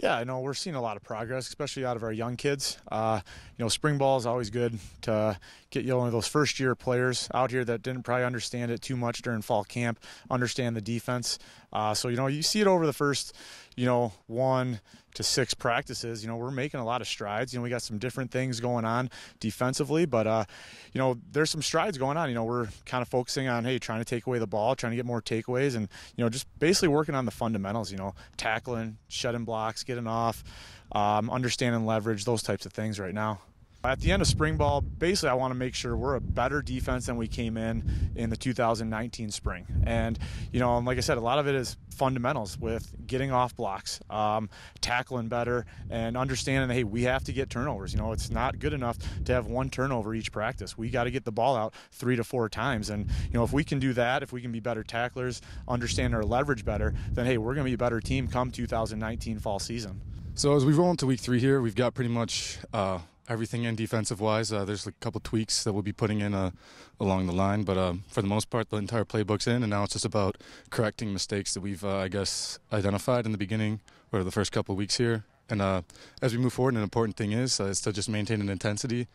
Yeah, I know we're seeing a lot of progress, especially out of our young kids. Uh, you know, spring ball is always good to get you know those first year players out here that didn't probably understand it too much during fall camp, understand the defense. Uh, so you know, you see it over the first, you know, one to six practices. You know, we're making a lot of strides. You know, we got some different things going on defensively, but uh, you know, there's some strides going on. You know, we're kind of focusing on hey, trying to take away the ball, trying to get more takeaways, and you know, just basically working on the fundamentals. You know, tackling, shedding blocks getting off, um, understanding leverage, those types of things right now. At the end of spring ball, basically, I want to make sure we're a better defense than we came in in the 2019 spring. And, you know, like I said, a lot of it is fundamentals with getting off blocks, um, tackling better, and understanding that, hey, we have to get turnovers. You know, it's not good enough to have one turnover each practice. We got to get the ball out three to four times. And, you know, if we can do that, if we can be better tacklers, understand our leverage better, then, hey, we're going to be a better team come 2019 fall season. So as we roll into week three here, we've got pretty much uh, everything in defensive wise. Uh, there's a couple tweaks that we'll be putting in uh, along the line, but uh, for the most part, the entire playbook's in, and now it's just about correcting mistakes that we've, uh, I guess, identified in the beginning or the first couple weeks here. And uh, as we move forward, an important thing is is to just maintain an intensity.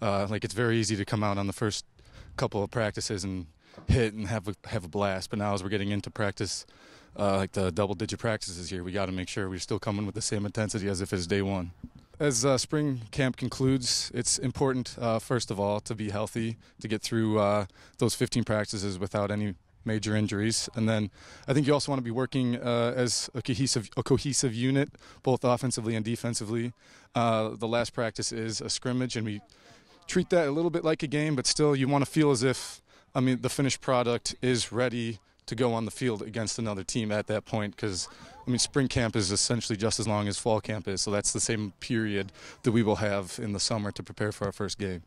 like it's very easy to come out on the first couple of practices and hit and have a, have a blast, but now as we're getting into practice uh, like the double digit practices here, we got to make sure we're still coming with the same intensity as if it's day one. As uh, spring camp concludes, it's important, uh, first of all, to be healthy, to get through uh, those 15 practices without any major injuries. And then I think you also want to be working uh, as a cohesive, a cohesive unit, both offensively and defensively. Uh, the last practice is a scrimmage, and we treat that a little bit like a game, but still you want to feel as if, I mean, the finished product is ready to go on the field against another team at that point because I mean spring camp is essentially just as long as fall camp is so that's the same period that we will have in the summer to prepare for our first game.